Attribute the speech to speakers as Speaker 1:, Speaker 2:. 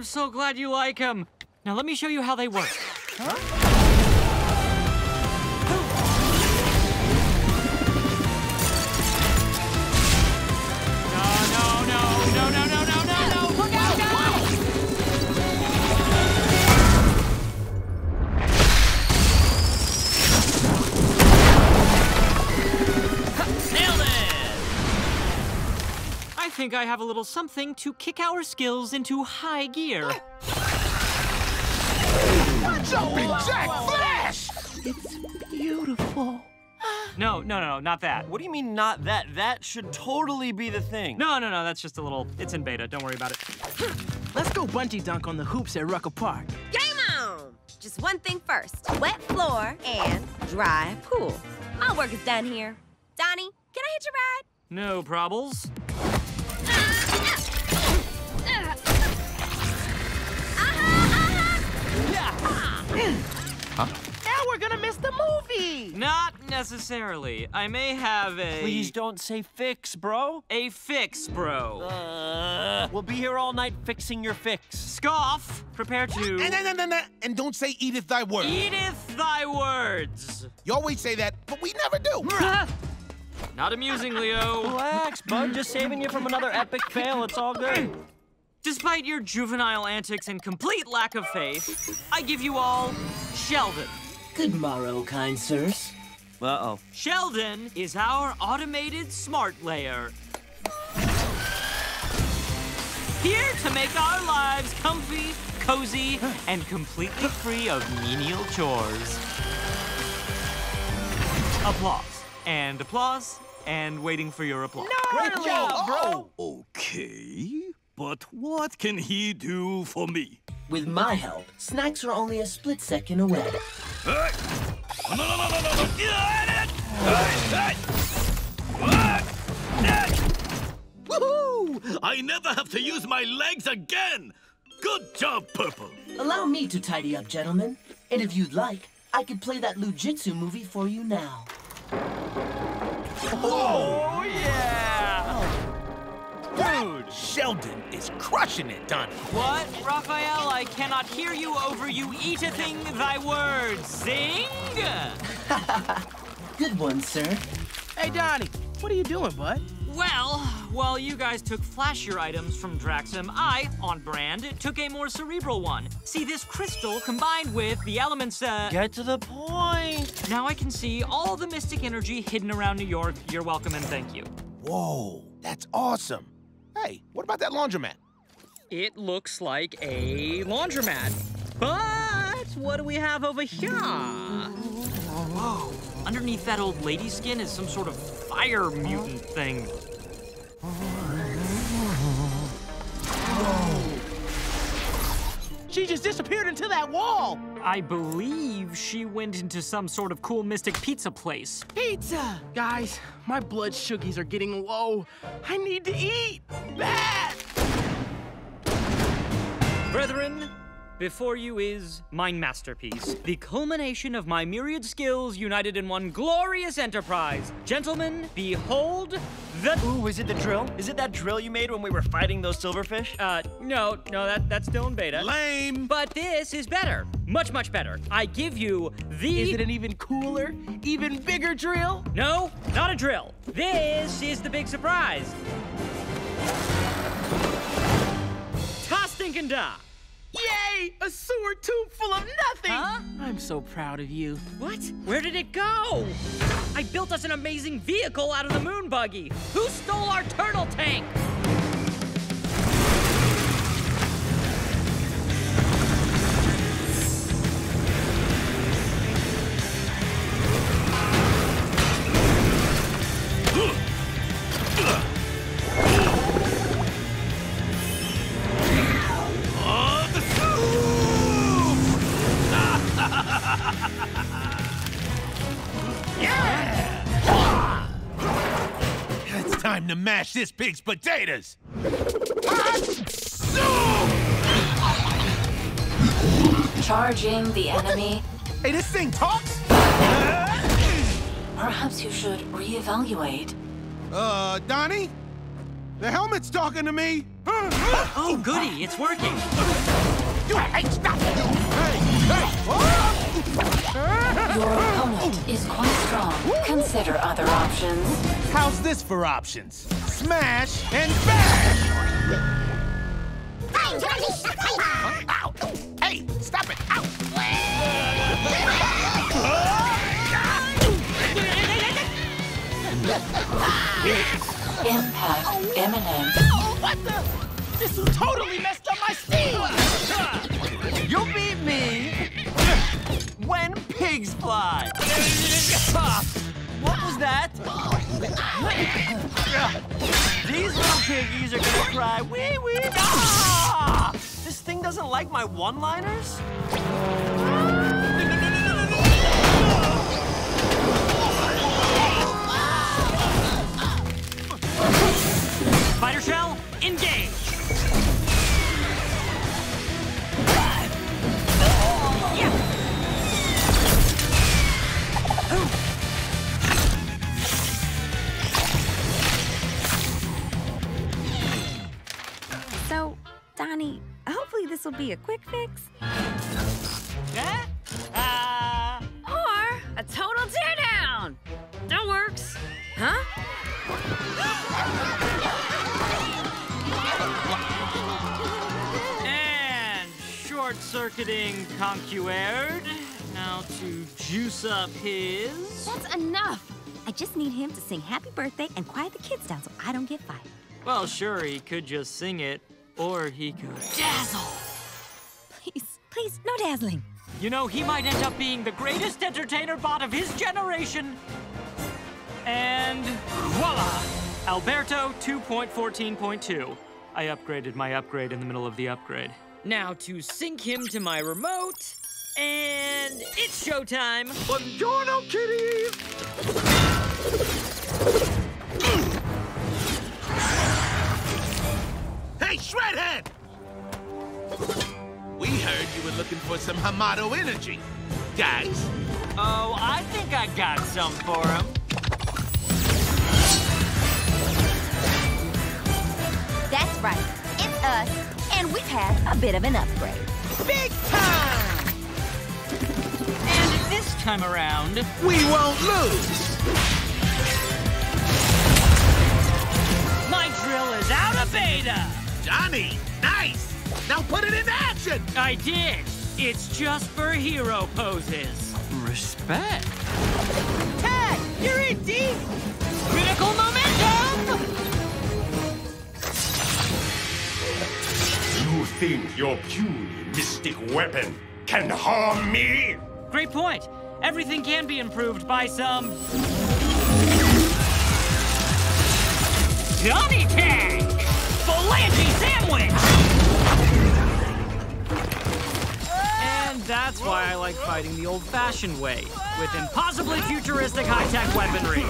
Speaker 1: I'm so glad you like them. Now let me show you how they work. No, think I have a little something to kick our skills into high gear.
Speaker 2: Jumping Jack Flash!
Speaker 3: It's beautiful.
Speaker 1: No, no, no, not that.
Speaker 4: What do you mean not that? That should totally be the thing.
Speaker 1: No, no, no, that's just a little. It's in beta. Don't worry about it.
Speaker 3: Let's go bungee dunk on the hoops at Rucker Park.
Speaker 5: Game on! Just one thing first wet floor and dry pool. My work is done here. Donnie, can I hitch a ride?
Speaker 1: No problems.
Speaker 3: Now we're gonna miss the movie.
Speaker 1: Not necessarily. I may have a.
Speaker 4: Please don't say fix, bro.
Speaker 1: A fix, bro.
Speaker 4: Uh, we'll be here all night fixing your fix.
Speaker 1: Scoff, prepare to.
Speaker 2: And, and, and, and, and don't say Edith thy words.
Speaker 1: Edith thy words.
Speaker 2: You always say that, but we never do.
Speaker 1: Not amusing, Leo.
Speaker 4: Relax, bud. Just saving you from another epic fail. It's all good.
Speaker 1: Despite your juvenile antics and complete lack of faith, I give you all Shelldon.
Speaker 6: Good morrow, kind sirs.
Speaker 4: Uh-oh.
Speaker 1: Shelldon is our automated smart layer. Here to make our lives comfy, cozy, and completely free of menial chores. Applause. And applause. And waiting for your applause.
Speaker 4: Great job, bro.
Speaker 7: Okay, but what can he do for me?
Speaker 6: With my help, snacks are only a split second away.
Speaker 7: Hey! Oh, no, no, no, no, no, no! Hey, hey! Woohoo! I never have to use my legs again! Good job, Purple.
Speaker 6: Allow me to tidy up, gentlemen. And if you'd like, I could play that Lou Jitsu movie for you now.
Speaker 1: Oh,
Speaker 2: Dude, is crushing it, Donnie.
Speaker 1: What? Raphael, I cannot hear you over you eatething thy words. Zing!
Speaker 6: Good one, sir.
Speaker 3: Hey, Donnie, what are you doing, bud?
Speaker 1: Well, while you guys took flashier items from Draxum, I, on brand, took a more cerebral one. See this crystal combined with the elements, uh...
Speaker 4: Get to the point.
Speaker 1: Now I can see all the mystic energy hidden around New York. You're welcome and thank you.
Speaker 2: Whoa, that's awesome. Hey, what about that laundromat?
Speaker 1: It looks like a laundromat. But what do we have over here? Whoa, underneath that old lady skin is some sort of fire mutant thing.
Speaker 3: She just disappeared into that wall.
Speaker 1: I believe she went into some sort of cool mystic pizza place.
Speaker 3: Pizza! Guys, my blood sugars are getting low. I need to eat. Bad!
Speaker 1: Brethren, before you is my masterpiece, the culmination of my myriad skills united in one glorious enterprise. Gentlemen, behold the.
Speaker 4: Ooh, is it the drill? Is it that drill you made when we were fighting those silverfish?
Speaker 1: Uh, no, no, that, that's still in beta.
Speaker 2: Lame.
Speaker 1: But this is better. Much, much better. I give you the.
Speaker 3: Is it an even cooler, even bigger drill?
Speaker 1: No, not a drill. This is the big surprise. Ta stinking da.
Speaker 3: Yay! A sewer tube full of nothing!
Speaker 1: Huh?
Speaker 3: I'm so proud of you.
Speaker 1: What? Where did it go? I built us an amazing vehicle out of the moon buggy. Who stole our turtle tank?
Speaker 2: Time to mash this pig's potatoes.
Speaker 8: Charging the enemy.
Speaker 2: Hey, this thing talks?
Speaker 8: Perhaps you should reevaluate.
Speaker 2: Uh, Donnie? The helmet's talking to me!
Speaker 1: Oh, goody, it's working.
Speaker 2: You, hey, stop! You, hey, hey!
Speaker 8: Your opponent is quite strong. Consider other options.
Speaker 2: How's this for options? Smash and bash! Ow! Hey, stop it! Ow!
Speaker 8: Impact imminent.
Speaker 3: What the? This totally messed up my steam!
Speaker 4: You beat me when pigs fly. what was that? These little piggies are gonna cry wee wee. Ah! This thing doesn't like my one-liners?
Speaker 5: So, Donnie, hopefully this will be a quick fix.
Speaker 4: Eh? Ah.
Speaker 5: Or a total teardown. That works. Huh?
Speaker 1: And short-circuiting Conquered. Now to juice up his.
Speaker 5: That's enough. I just need him to sing happy birthday and quiet the kids down so I don't get fired.
Speaker 1: Well, sure, he could just sing it, or he could dazzle.
Speaker 5: Please, please, no dazzling.
Speaker 1: You know, he might end up being the greatest entertainer bot of his generation. And voila! Albearto 2.14.2. I upgraded my upgrade in the middle of the upgrade. Now to sync him to my remote. And it's showtime.
Speaker 2: Buongiorno, kitties! Shredhead! We heard you were looking for some Hamato energy. Guys,
Speaker 4: Oh, I think I got some for him.
Speaker 5: That's right. It's us, and we've had a bit of an upgrade.
Speaker 2: big time!
Speaker 1: And this time around,
Speaker 2: We won't lose!
Speaker 1: my drill is out of beta.
Speaker 2: Johnny, nice! Now put it in action!
Speaker 1: I did. It's just for hero poses.
Speaker 4: Respect.
Speaker 3: Ted, you're in deep!
Speaker 1: Critical momentum!
Speaker 7: You think your puny mystic weapon can harm me?
Speaker 1: Great point. Everything can be improved by some. Johnny Tag! Sandwich! And that's why I like fighting the old fashioned way, with impossibly futuristic high tech weaponry.